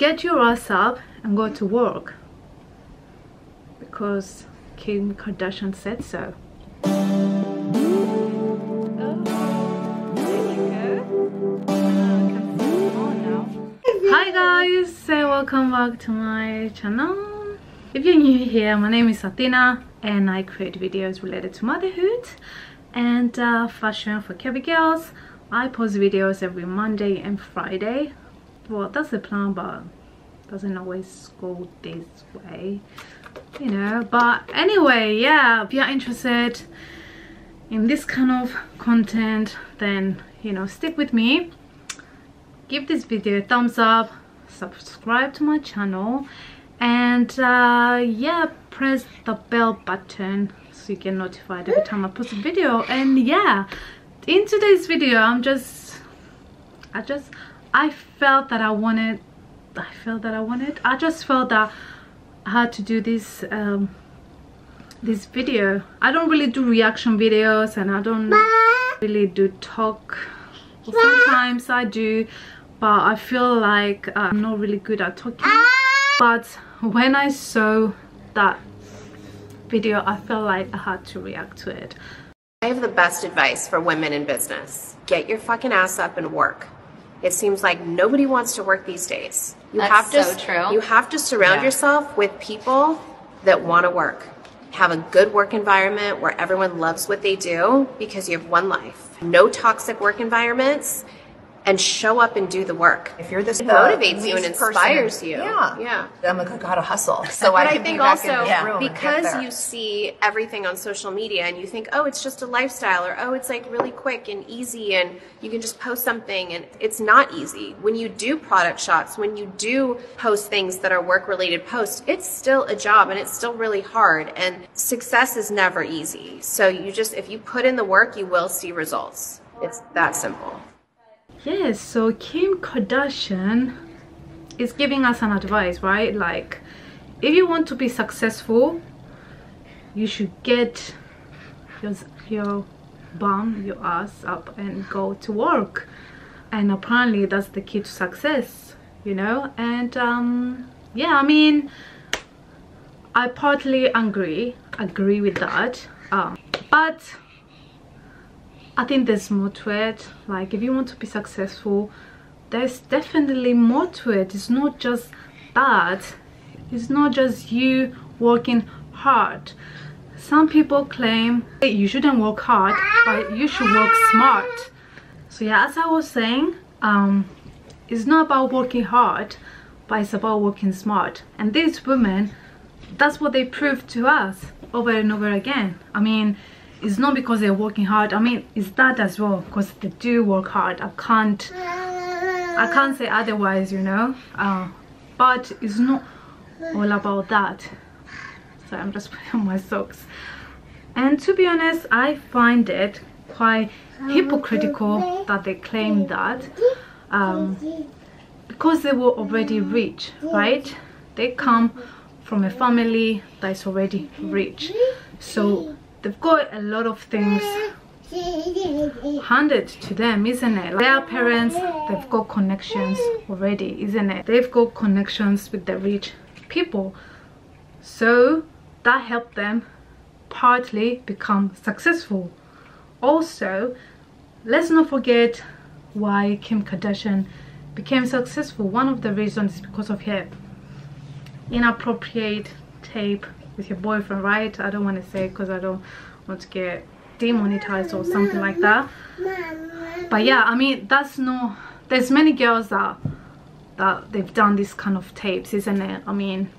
get your ass up and go to work because Kim Kardashian said so. Hi guys, so welcome back to my channel. If you're new here, my name is Athena and I create videos related to motherhood and uh, fashion for curvy girls. I post videos every Monday and Friday. Well, that's the plan, but doesn't always go this way you know. But anyway yeah if you're interested in this kind of content then you know stick with me. Give this video a thumbs up subscribe to my channel and uh, yeah press the bell button so you get notified every time I post a video. And yeah in today's video I'm just I just I felt that I wanted I felt that I wanted I just felt that I had to do this um, this video. I don't really do reaction videos and I don't really do talk. Well, sometimes I do but I feel like I'm not really good at talking. But when I saw that video I felt like I had to react to it. I have the best advice for women in business. Get your fucking ass up and work it seems like nobody wants to work these days. You That's have to so true. You have to surround yeah. yourself with people that want to work. Have a good work environment where everyone loves what they do because you have one life. No toxic work environments and show up and do the work. If you're this, it motivates you and inspires person, you. Yeah, yeah. I'm like, I gotta hustle. So but I, I think also because you see everything on social media and you think, oh, it's just a lifestyle, or oh, it's like really quick and easy, and you can just post something, and it's not easy. When you do product shots, when you do post things that are work related posts, it's still a job and it's still really hard. And success is never easy. So you just, if you put in the work, you will see results. It's that simple. Yes, so Kim Kardashian is giving us an advice, right? Like, if you want to be successful, you should get your, your bum, your ass up and go to work. And apparently that's the key to success, you know? And um, yeah, I mean, I partly agree, agree with that. Um, but I think there's more to it. Like if you want to be successful, there's definitely more to it. It's not just that. It's not just you working hard. Some people claim you shouldn't work hard, but you should work smart. So yeah, as I was saying, um, it's not about working hard, but it's about working smart. And these women, that's what they prove to us over and over again. I mean, it's not because they're working hard. I mean it's that as well because they do work hard. I can't i can't say otherwise you know? Uh, but it's not all about that. So i'm just putting on my socks. And to be honest i find it quite hypocritical that they claim that um, because they were already rich right? They come from a family that is already rich. So they've got a lot of things handed to them isn't it? Like their parents they've got connections already isn't it? They've got connections with the rich people. So that helped them partly become successful. Also let's not forget why kim kardashian became successful. One of the reasons is because of her inappropriate tape with your boyfriend right? I don't want to say because i don't want to get demonetized or something like that. But yeah i mean that's no there's many girls that that they've done this kind of tapes isn't it? I mean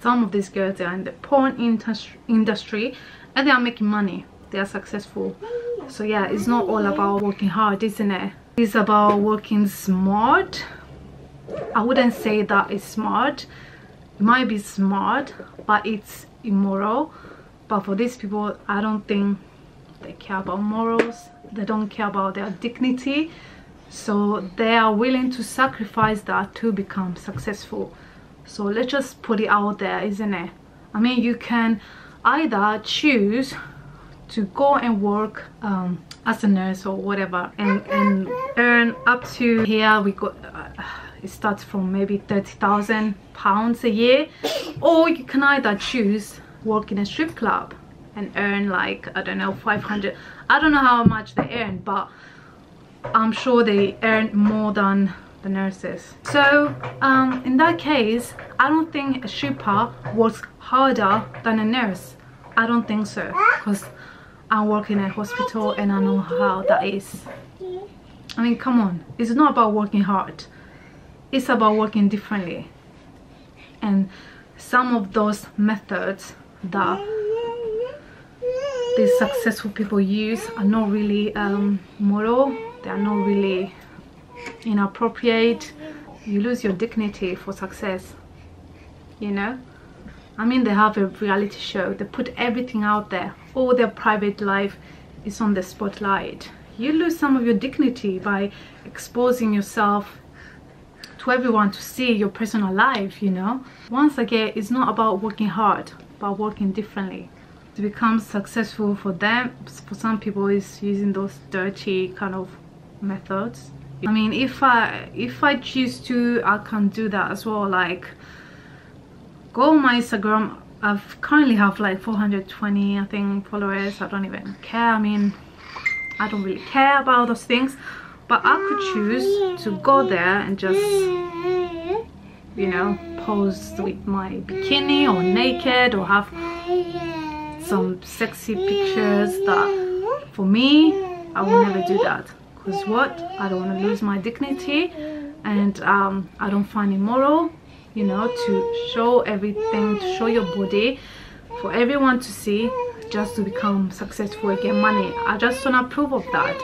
some of these girls are in the porn industry and they are making money. They are successful. So yeah it's not all about working hard isn't it? It's about working smart. I wouldn't say that it's smart it might be smart but it's immoral. But for these people i don't think they care about morals. They don't care about their dignity. So they are willing to sacrifice that to become successful. So let's just put it out there isn't it? I mean you can either choose to go and work um, as a nurse or whatever and, and earn up to here we got uh, it starts from maybe 30,000 pounds a year. Or you can either choose work in a strip club and earn like I don't know 500 I don't know how much they earn but I'm sure they earn more than the nurses. So um, in that case I don't think a stripper works harder than a nurse. I don't think so because I work in a hospital and I know how that is. I mean come on. It's not about working hard it's about working differently. And some of those methods that these successful people use are not really um, moral. They are not really inappropriate. You lose your dignity for success you know? I mean they have a reality show. They put everything out there. All their private life is on the spotlight. You lose some of your dignity by exposing yourself to everyone to see your personal life you know? Once again it's not about working hard but working differently. To become successful for them for some people is using those dirty kind of methods. I mean if i if i choose to i can do that as well like go on my instagram. I've currently have like 420 i think followers. I don't even care. I mean i don't really care about those things but i could choose to go there and just you know pose with my bikini or naked or have some sexy pictures that for me i will never do that. Because what? I don't want to lose my dignity and um, i don't find it moral you know to show everything to show your body for everyone to see just to become successful and get money. I just don't approve of that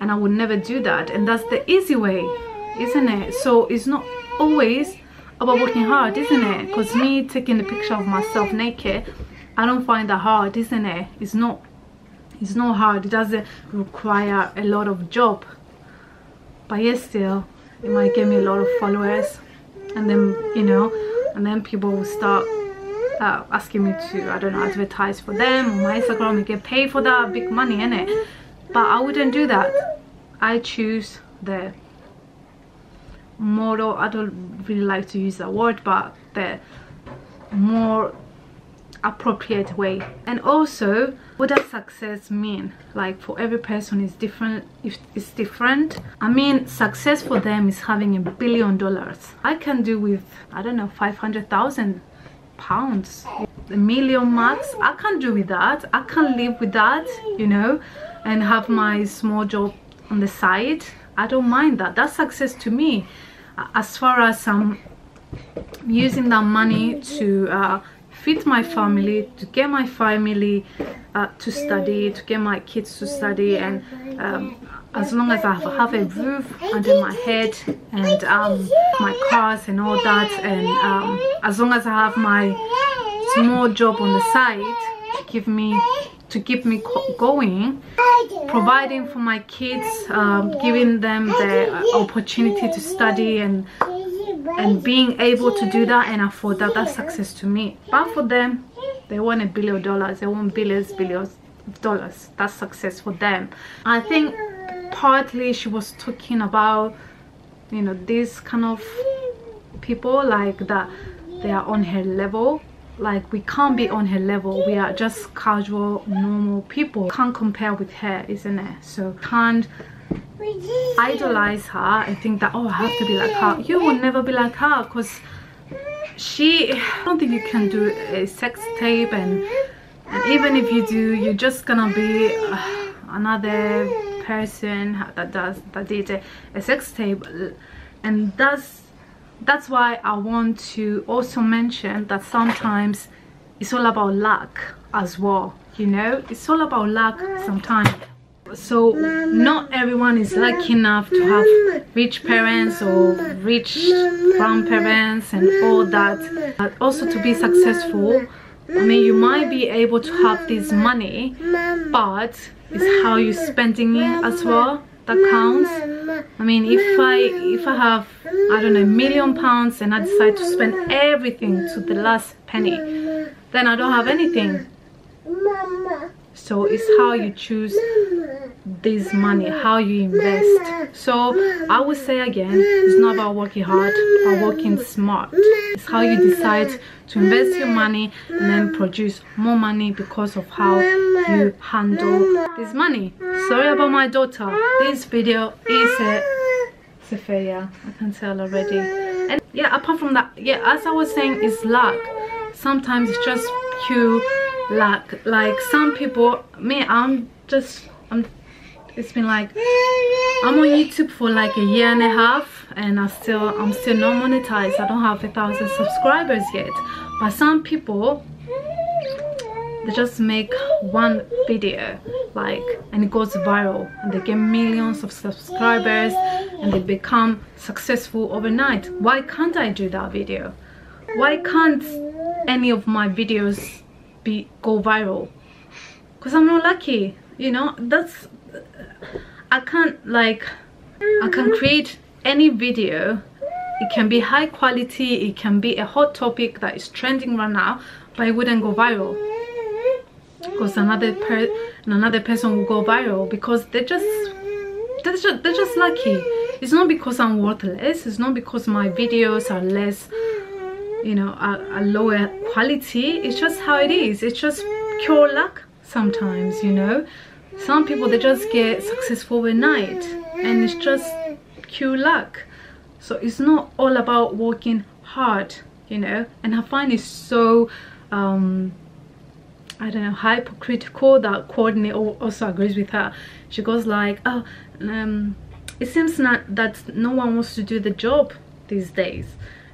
and i would never do that. And that's the easy way isn't it? So it's not always about working hard isn't it? Because me taking a picture of myself naked i don't find that hard isn't it? It's not it's not hard. It doesn't require a lot of job. But yes still it might give me a lot of followers. And then you know and then people will start uh, asking me to i don't know advertise for them. On my instagram and get paid for that big money in it but i wouldn't do that. I choose the model i don't really like to use that word but the more appropriate way. And also what does success mean? Like for every person is different if it's different. I mean success for them is having a billion dollars. I can do with i don't know 500,000 pounds. A million max i can't do with that. I can't live with that you know and have my small job on the side i don't mind that. That's success to me. As far as i'm using that money to uh, feed my family to get my family uh, to study to get my kids to study and um, as long as I have, have, a roof under my head and um, my cars and all that and um, as long as I have my small job on the side to give me to keep me going providing for my kids um, giving them the opportunity to study and and being able to do that and afford that that's success to me. But for them they want a billion dollars they want billions billions of dollars. That's success for them. I think partly she was talking about you know this kind of people like that they are on her level like we can't be on her level. We are just casual normal people. Can't compare with her isn't it? So can't idolize her and think that oh i have to be like her. You will never be like her because she i don't think you can do a sex tape and and even if you do you're just gonna be uh, another person that does that did a, a sex tape. And that's that's why i want to also mention that sometimes it's all about luck as well you know? It's all about luck sometimes. So not everyone is lucky enough to have rich parents or rich grandparents and all that but also to be successful i mean you might be able to have this money but it's how you're spending it as well that counts i mean if i if i have i don't know a million pounds and i decide to spend everything to the last penny then i don't have anything. So it's how you choose this money how you invest so i would say again it's not about working hard but working smart it's how you decide to invest your money and then produce more money because of how you handle this money sorry about my daughter this video is a Sophia, I can tell already. And yeah, apart from that, yeah, as I was saying, it's luck. Sometimes it's just pure luck. Like some people, me, I'm just, I'm. It's been like I'm on YouTube for like a year and a half, and I still, I'm still not monetized. I don't have a thousand subscribers yet. But some people, they just make one video like and it goes viral and they get millions of subscribers and they become successful overnight why can't i do that video why can't any of my videos be go viral because i'm not lucky you know that's i can't like i can create any video. It can be high quality it can be a hot topic that is trending right now but it wouldn't go viral. Because another per another person will go viral because they're just they're just, they're just lucky. It's not because i'm worthless it's not because my videos are less you know a lower quality. It's just how it is. It's just pure luck sometimes you know some people they just get successful overnight and it's just pure luck so it's not all about working hard you know and i find it so um I don't know, hypocritical that Kourtney also agrees with her. She goes like, oh, um, it seems not that no one wants to do the job these days.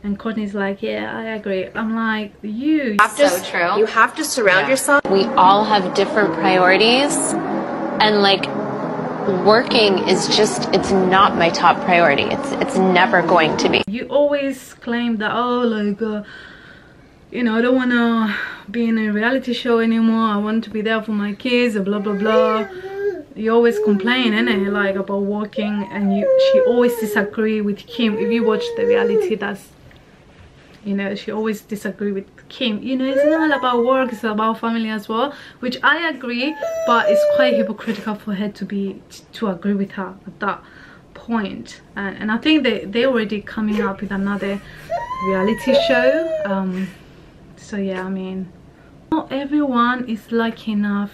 And Kourtney's like, yeah, I agree. I'm like, you. That's so true. You have to surround yeah. yourself. We all have different priorities. And like, working is just, it's not my top priority. It's, it's never going to be. You always claim that, oh, like, uh, you know, I don't want to be in a reality show anymore. I want to be there for my kids, blah, blah, blah. You always complain, innit? Like, about working and you, she always disagree with Kim. If you watch the reality, that's, you know, she always disagree with Kim. You know, it's not all about work, it's about family as well, which I agree, but it's quite hypocritical for her to be, to agree with her at that point. And, and I think they, they're already coming up with another reality show. Um, so yeah i mean not everyone is lucky enough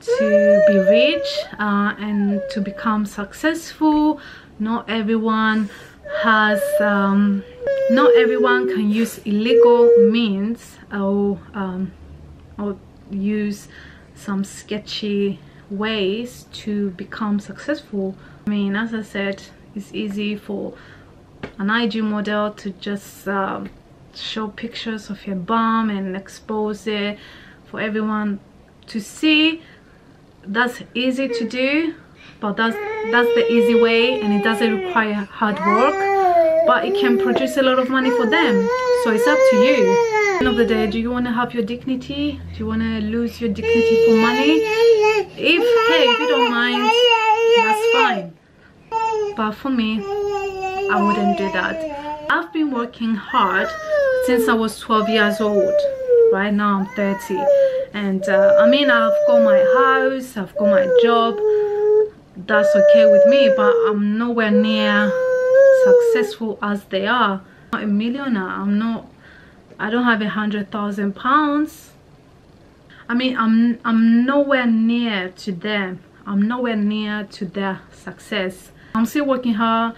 to be rich uh, and to become successful not everyone has um, not everyone can use illegal means or um, or use some sketchy ways to become successful. I mean as i said it's easy for an ig model to just um, show pictures of your bum and expose it for everyone to see. That's easy to do but that's that's the easy way and it doesn't require hard work but it can produce a lot of money for them. So it's up to you. End of the day do you want to have your dignity? Do you want to lose your dignity for money? If hey if you don't mind that's fine. But for me i wouldn't do that. I've been working hard since I was 12 years old. Right now I'm 30 and uh, I mean I've got my house I've got my job. That's okay with me but I'm nowhere near successful as they are. I'm not a millionaire. I'm not I don't have a hundred thousand pounds. I mean I'm I'm nowhere near to them. I'm nowhere near to their success. I'm still working hard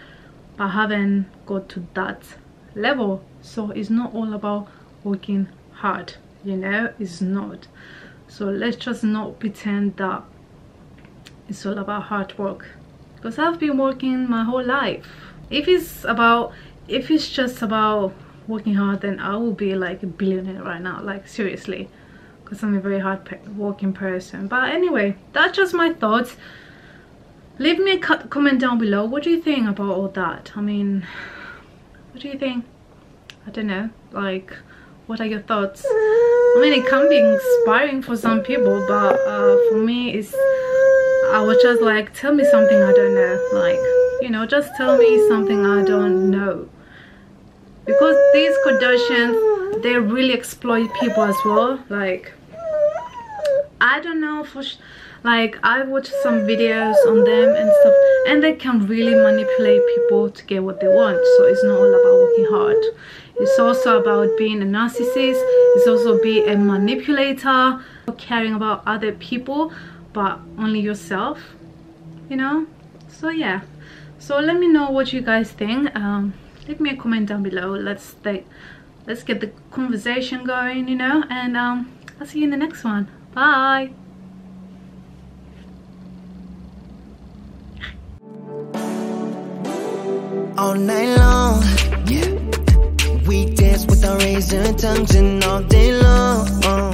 but I haven't got to that level. So it's not all about working hard you know? It's not. So let's just not pretend that it's all about hard work. Because i've been working my whole life if it's about if it's just about working hard then i will be like a billionaire right now like seriously. Because i'm a very hard working person. But anyway that's just my thoughts. Leave me a comment down below. What do you think about all that? I mean what do you think? I don't know, like, what are your thoughts? I mean, it can be inspiring for some people, but uh, for me, it's, I was just like, tell me something I don't know, like, you know, just tell me something I don't know. Because these Kardashians, they really exploit people as well, like, I don't know for like i've watched some videos on them and stuff and they can really manipulate people to get what they want so it's not all about working hard. It's also about being a narcissist it's also be a manipulator caring about other people but only yourself you know? So yeah so let me know what you guys think um leave me a comment down below let's like let's get the conversation going you know and um i'll see you in the next one bye all night long. Yeah. We dance with our razor tongues and all day long.